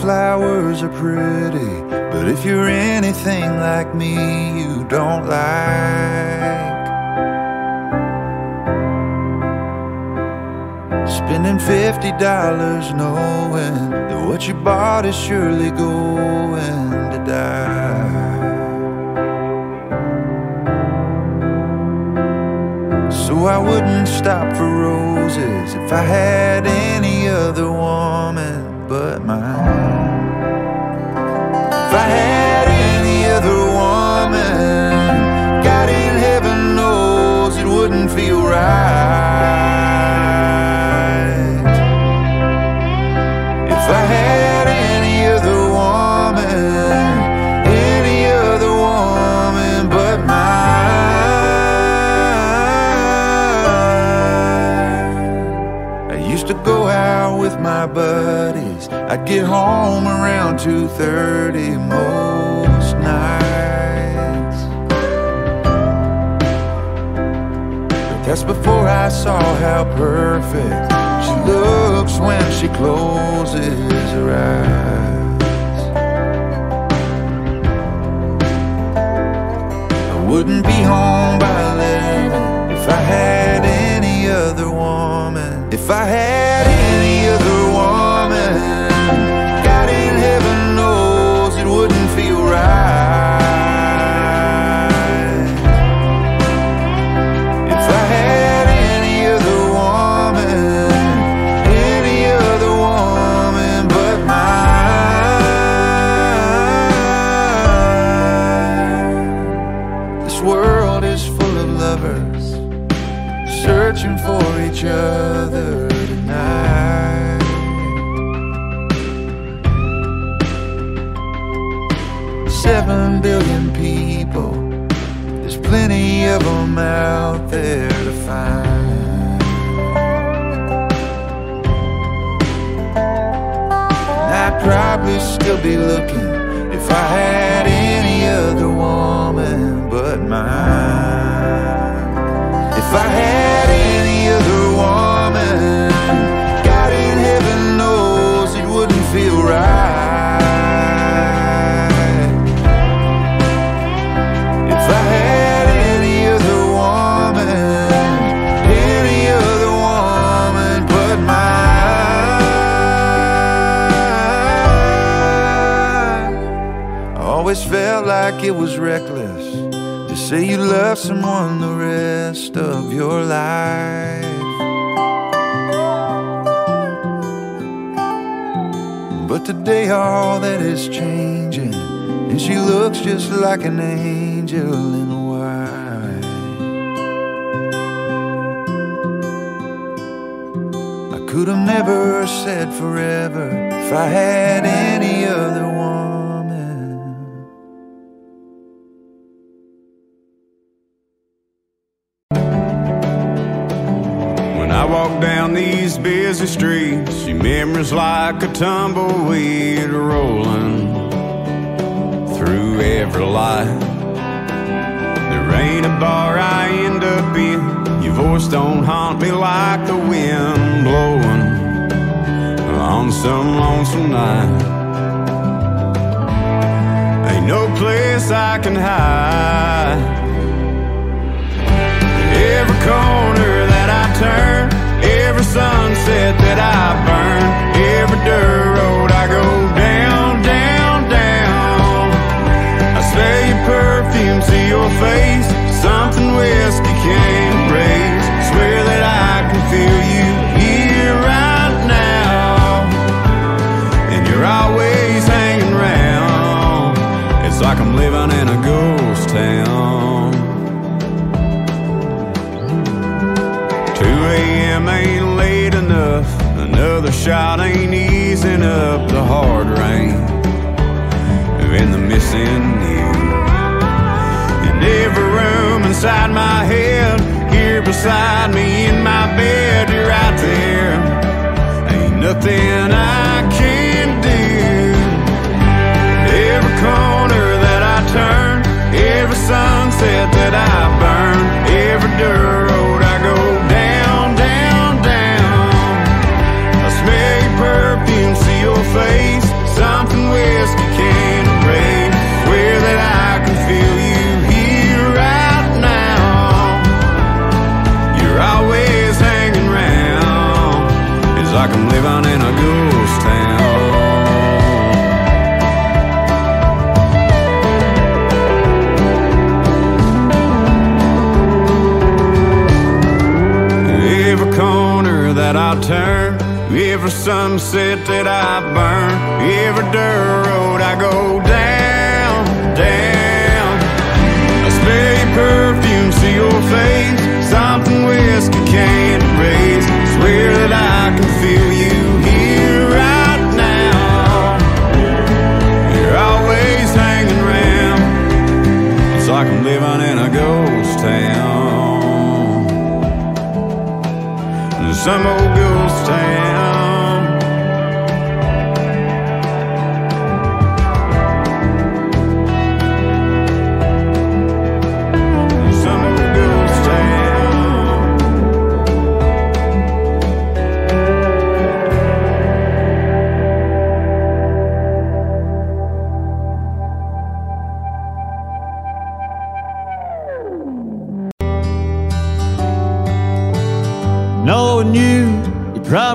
flowers are pretty, but if you're anything like me, you don't like spending fifty dollars knowing that what you bought is surely going to die. So I wouldn't stop for roses if I had any other woman but mine. If I had 30 most nights. But that's before I saw how perfect she looks when she closes her eyes. I wouldn't be home by 11 if I had any other woman. If I had Seven billion people, there's plenty of them out there to find. And I'd probably still be looking if I had any other woman but mine. If I had always felt like it was reckless to say you love someone the rest of your life. But today all that is changing, and she looks just like an angel in white. I could have never said forever if I had any other busy streets, see memories like a tumbleweed rolling through every life. There ain't a bar I end up in. Your voice don't haunt me like the wind blowing on some lonesome night. Ain't no place I can hide. Every corner that I turn, sunset that I burn, every dirt road a.m. ain't late enough. Another shot ain't easing up the hard rain. And the missing you. In every room inside my head, here beside me in my bed, you're right there. Ain't nothing I Some old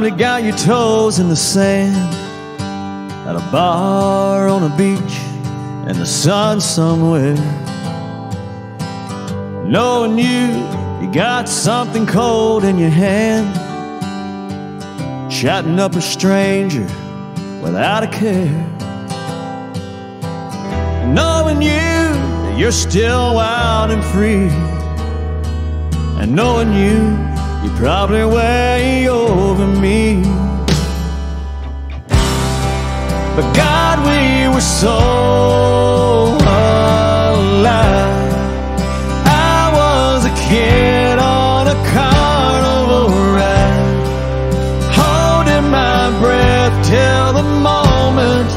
probably got your toes in the sand at a bar on a beach in the sun somewhere. Knowing you, you got something cold in your hand, chatting up a stranger without a care. Knowing you, you're still wild and free, and knowing you. You're probably way over me. But God, we were so alive. I was a kid on a carnival ride, holding my breath till the moment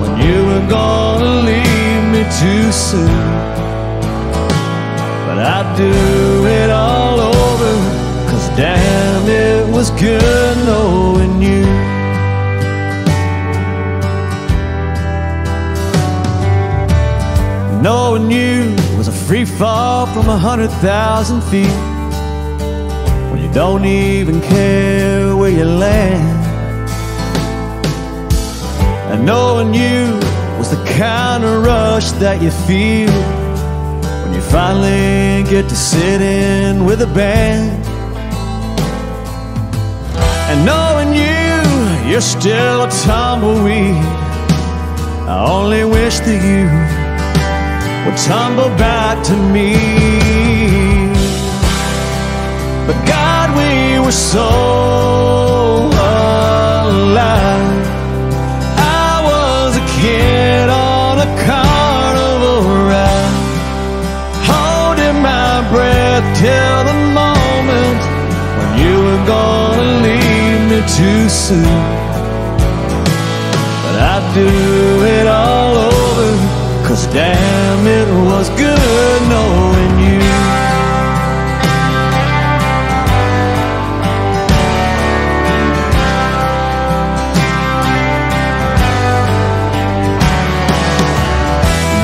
when you were gonna leave me too soon. But I'd do good knowing you. Knowing you was a free fall from a hundred thousand feet. When you don't even care where you land. And knowing you was the kind of rush that you feel when you finally get to sit in with a band. And knowing you, you're still a tumbleweed. I only wish that you would tumble back to me. But God, we were so alive. I was a kid on a carnival ride, holding my breath till soon. But I'd do it all over, cause damn, it was good knowing you.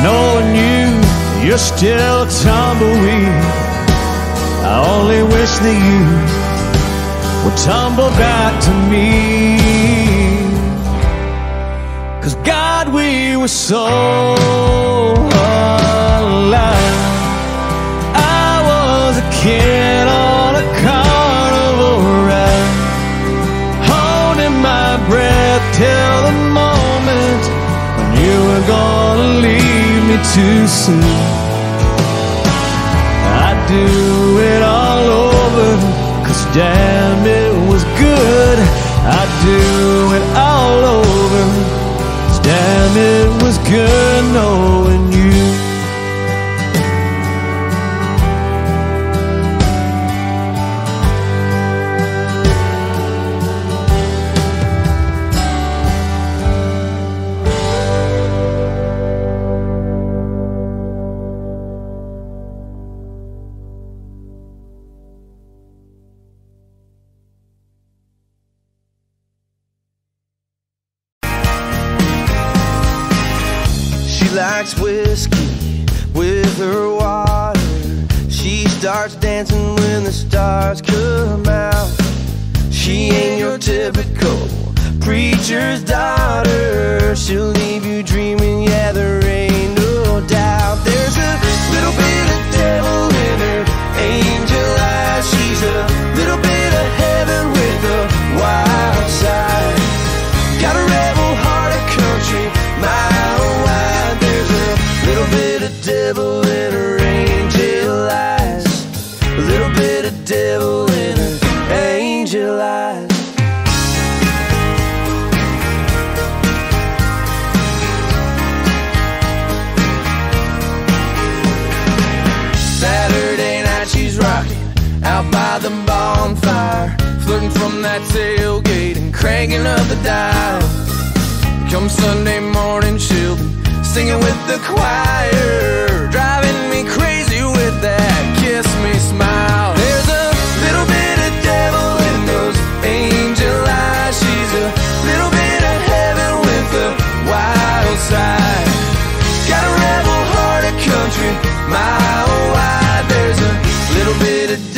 Knowing you, you're still a tumbleweed. I only wish that you would tumble back to me. Cause God, we were so alive. I was a kid on a carnival ride, holding my breath till the moment when you were gonna leave me too soon. I'd do it all over, cause damn, it good. I'd do it all over, damn, it was good knowing starts dancing when the stars come out. She ain't your typical preacher's daughter. She'll leave you dreaming, yeah, there ain't no doubt. There's a little bit of devil in her angel eyes. She's a little bit cranking up the dial. Come Sunday morning, she'll be singing with the choir, driving me crazy with that kiss me smile. There's a little bit of devil in those angel eyes. She's a little bit of heaven with a wild side. Got a rebel heart, a country mile wide. There's a little bit of